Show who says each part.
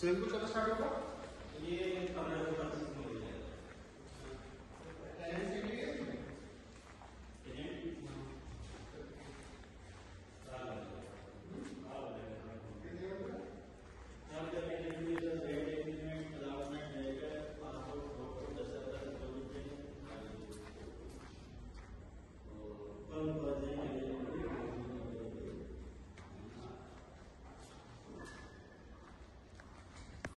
Speaker 1: So, which other side over?